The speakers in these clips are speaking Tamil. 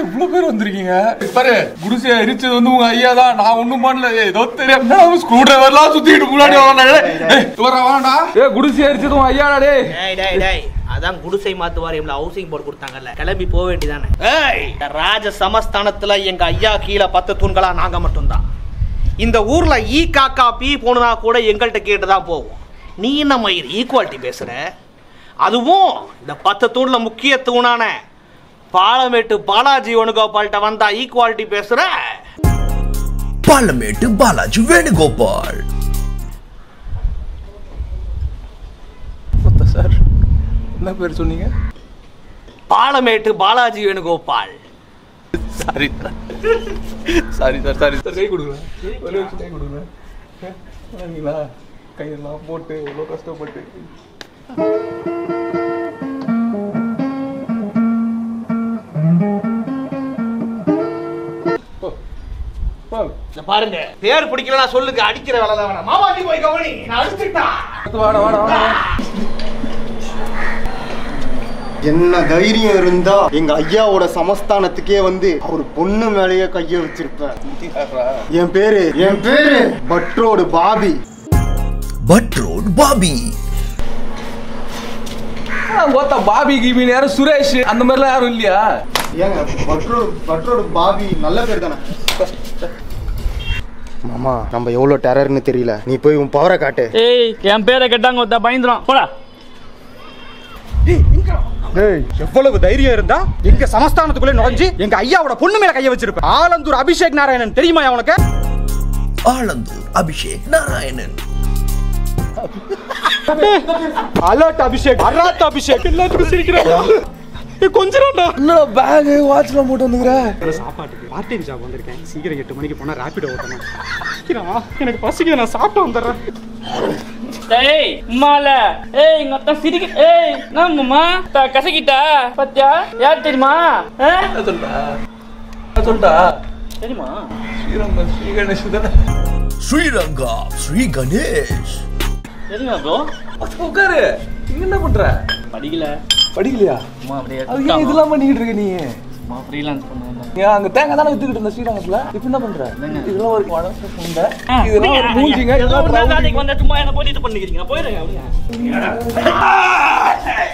இவ்வளவு பேர் வந்திருக்கீங்க. பாரு குடிசையை எரிச்சது வந்து உங்க ஐயா தான். நான் ஒண்ணும் பண்ணல. ஏதோ தெரியாம ஸ்க்ரூ டிரைவர்லாம் சுத்திட்டு முன்னாடி வராண்டா ஏ குடிசை எரிச்சது உங்க ஐயாடா டேய். டேய் டேய் டேய். அதான் குடிசை மாத்து வாரியம்ல ஹவுசிங் போர்டு கொடுத்தாங்கல்ல. கிளம்பி போக வேண்டியதானே? ஏய். இந்த ராஜ சமஸ்தானத்துல எங்க ஐயா கீழே பத்து தூண்களா நாங்க மட்டும்தான். இந்த ஊர்ல ஈ காக்கா பீ போனா கூட எங்கள்கிட்ட கேட்டு தான் போவோம் நீ என்ன மயிர் ஈக்குவாலிட்டி பேசுற? அதுவும் இந்த பத்து தூண்ல முக்கிய தூணான. பாலமேட்டு பாலாஜி வேணுகோபால்கிட்ட வந்தா ஈக்குவாலிட்டி பேசுற? பாலமேட்டு பாலாஜி வேணுகோபால். சார். என்ன பேர் சொன்னீங்க? Palamedu Balaji Venugopal. Sorry sir. Sorry sir sorry sir. கை கொடுங்க. ஒரு நிமிஷம் கை கொடுங்க. வாங்கிங்களா கையெல்லாம் போட்டு எவ்வளோ கஷ்டப்பட்டு. பாருங்க பேர் பிடிக்கலனா சொல்லுங்க அடிக்கிற வேலை தான் வேணாம். மாமா நீ போய் கவனி நான் அடிச்சுட்டேன் வாடா வாடா வாடா என்ன தைரியம் இருந்தா எங்க ஐயாவோட சமஸ்தானத்துக்கே வந்து அவர் பொண்ணு மேலேயே கைய வச்சிருப்பேன் என் பேரு என் பேரு பட்ரோடு பாபி. பட்ரோட் பாபி. ஓத்த பாபி கிபி நேரம் சுரேஷ் அந்த மாதிரிலாம் யாரும் இல்லையா? ஏங்க பட்ரோடு பட்ரோடு பாபி நல்ல பேர் தானே? மாமா நம்ம எவ்வளவு டெரர்னு தெரியல. நீ போய் உன் பவரை காட்டு. ஏய் என் பேரை கேட்டாங்க ஒருத்தன் பயந்துரும் போடா. எவ்வளவு தைரியம் இருந்தா எங்க சமஸ்தானத்துக்குள்ளே நுழைஞ்சு எங்க ஐயாவோட பொண்ணு மேல கைய வச்சிருப்ப. ஆலந்தூர் அபிஷேக் நாராயணன் தெரியுமா உனக்கு? ஆலந்தூர் அபிஷேக் நாராயணன். அலர்ட் அபிஷேக் அராத் அபிஷேக். எல்லாத்துக்கும் சிரிக்கிறேன். கொஞ்சம்டா என்னடா பேக் வாட்ச்லாம் போட்டு வந்துக்கிற? சாப்பாட்டுக்கு பார்ட் டைம் ஜாப் வந்திருக்கேன். சீக்கிரம் எட்டு மணிக்கு போனா ரேபிடோ ஓட்டணும். சீக்கிரம் எனக்கு பசிக்குது நான் சாப்பிட்டு வந்துடுறேன். டேய் உம்மால. ஏய் எங்க அத்தா சிரிக்க ஏய் நம்மம்மா கசக்கிட்டா? பத்தியா? யார் தெரியுமா? சொல்லிட்டா சொல்லிட்டா தெரியுமா? ஸ்ரீரங்கம் ஸ்ரீ கணேஷ் தானே ஸ்ரீரங்கா ஸ்ரீ கணேஷ் தெரியுமா ப்ரோ? உட்காரு. இங்க என்ன பண்ற? படிக்கல. படிக்கலையா? அது ஏன் இதெல்லாம் பண்ணிக்கிட்டு இருக்க நீ? ஏன் அங்க தேங்காய் தானே வித்துக்கிட்டு இருந்த ஸ்ரீரங்கத்துல? இப்ப என்ன பண்ற? இதெல்லாம் ஒரு வடக்கு புண்டை இதெல்லாம் ஒரு மூஞ்சிங்க. இதெல்லாம் சும்மா என்ன போட்டு இது பண்ணிக்கிறீங்க போயிருங்க அப்படியே சாமி கும்பிட்றேன் நான் பத்தி சாமி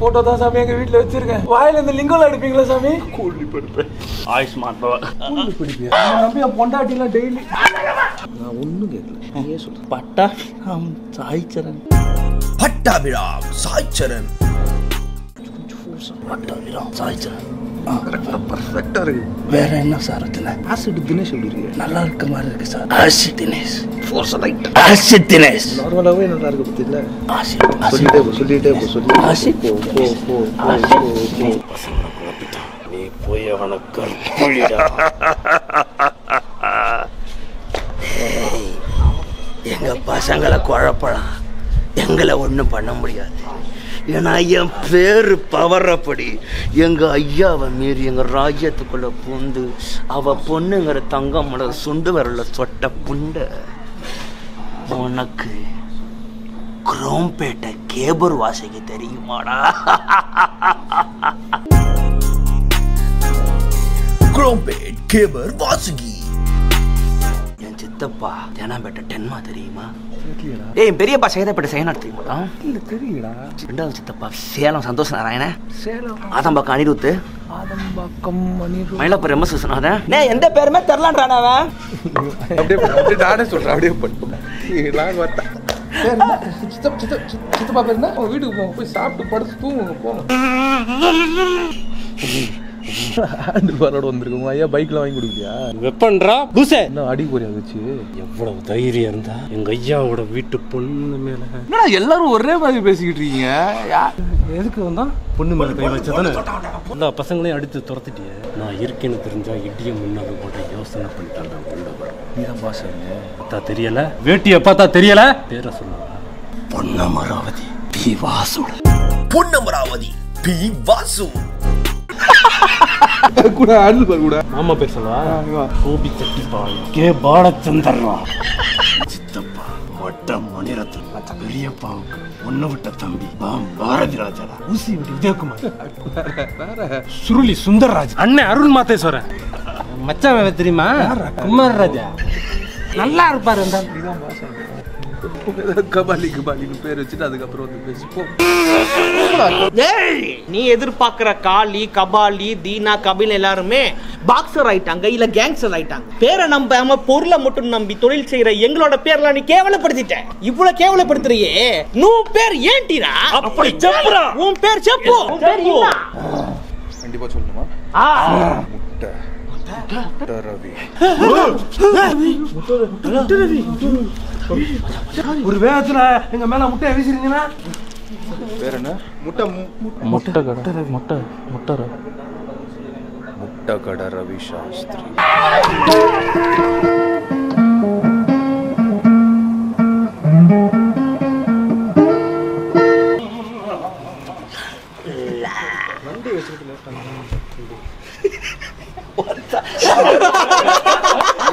போட்டோ. தான் சாமி எங்க வீட்டுல வச்சிருக்கேன். வாயில இந்த லிங்கம்ல எடுப்பீங்களா சாமி? ஆயுஷ்மான் பவ. கூலி பிடிப்பியா நம்பி பொண்டாட்டிலாம் டெய்லி நான் ஒண்ணும் கேட்கல. சொல்லு. பட்டா சாய்ச்சரன். பட்டாபிராம் சாய்ச்சரன் பர்ஃபெக்டா இருக்கு. வேற என்ன சார் இதுல ஆசிட் தினேஷ் சொல்லிருக்கீங்க நல்லா இருக்க மாதிரி இருக்கு sir. Acid Dinesh. Force light acid Dinesh. நார்மலாவே நல்லா இருக்கு பத்தி இல்ல ஆசிட். சொல்லிட்டே போ சொல்லிட்டே போ சொல்லி. ஆசிட். போ போ போ போ நீ போய் அவனை கற்பழிடா. எங்க பசங்களை குழப்பலாம். எங்களை ஒன்றும் பண்ண முடியாது. ஏன்னா என் பேர் பவரப்படி. எங்கள் ஐயாவை மீறி எங்கள் ராஜ்யத்துக்குள்ளே பூந்து அவள் பொண்ணுங்கிற தங்கம் மலர் சுண்டு வரல சொட்ட புண்டை உனக்கு குரோம்பேட்டை கேபர் வாசைக்கு தெரியுமாடா? குரோம்பேட் கேபர் வாசுகி. சித்தப்பா தேனாம்பேட்டை டென்மா தெரியுமா? ஏய் பெரியப்பா சேதப்பட்ட சேனார் தெரியுமா இல்ல தெரியலடா. ரெண்டாவது சித்தப்பா சேலம் சந்தோஷ நாராயண சேலம். ஆதம்பாக்கம் அனிருத்து ஆதம்பாக்கம் மணிரு மயிலாப்பூர் எம் எஸ் விஸ்வநாதன். நே எந்த பேருமே தெரிலான்றான் அவன். அப்படியே அப்படியே நானே சொல்றேன் அப்படியே பண்ணு? சித்தப்பா சித்த- சித்த- சித்தப்பா பேர் என்ன? உங்க வீட்டுக்கு போங்க போய் சாப்பிட்டு படுத்து தூங்குங்க போங்க ஹேண்டில் பாரோட வந்திருக்கு உங்க ஐயா பைக்ல வாங்கி கொடுப்பியா வெப்பன்றா? பூசே. என்ன அடி போறியா வச்சு எவ்வளவு தைரியம் இருந்தா? எங்க ஐயாவோட வீட்டு பொண்ணு மேல. என்னடா எல்லாரும் ஒரே மாதிரி பேசிக்கிட்டு இருக்கீங்க? எதுக்கு வந்தா? பொண்ணு மேல கை வச்சதானே எல்லா பசங்களையும் அடித்து துரத்திட்டியே. நான் இருக்கேன்னு தெரிஞ்சா இடியும் முன்னாடி போட்டு யோசனை பண்ணிட்டாங்க நீதான் பாஸ் பார்த்தா தெரியல? வேட்டிய பார்த்தா தெரியல? பேரை சொல்லுவா? பொன்னமராவதி பி வாசுட. பொன்னமராவதி பி வாசு. கூட ஹேண்டில் பார் கூட. மாமா பேர் சொல்லவா? கோபி செட்டிப்பாளையம் கே பாலச்சந்திரா சித்தப்பா மட்டம் மணிரத்னம். பெரியப்பாவுக்கு ஒன்ன விட்ட தம்பி. பாம் பாரதி ராஜாடா ஊசி விட்டு விஜயகுமார் சுருளி சுந்தர்ராஜ். அண்ணன் அருள் மாத்தேஸ்வரன். மச்சான் தெரியுமா? குமார் ராஜா. நல்லா இருப்பாரு அந்த கபாலி கபாலின்னு பேர் வச்சுட்டு அதுக்கப்புறம் வந்து பேசிப்போம் நீ எதிர்பார்க்கிற காளி கபாலி தீனா கபில் எல்லாருமே பாக்ஸர் ஆயிட்டாங்க இல்ல கேங்ஸ்டர் ஆயிட்டாங்க. பேரை நம்பாம பொருளை மட்டும் நம்பி தொழில் செய்யற எங்களோட பேர்லாம் நீ கேவலப்படுத்திட்ட. இவ்வளவு கேவலப்படுத்துறியே. நூ பேர் ஏன்டிரா அப்படி செப்புறா. உன் பேர் செப்பு. உன் பேர் இன்னா. கண்டிப்பா சொல்லணுமா? ஆ. முட்டை. முட்டை ரவி. ஒரு வேகத்துல எங்க மேல முட்டையை வீசிருந்தீங்கன்னா? பேர் என்ன? முட்டை முட்டை கடை. முட்டை முட்டை முட்டை கடை. ரவி சாஸ்திரி.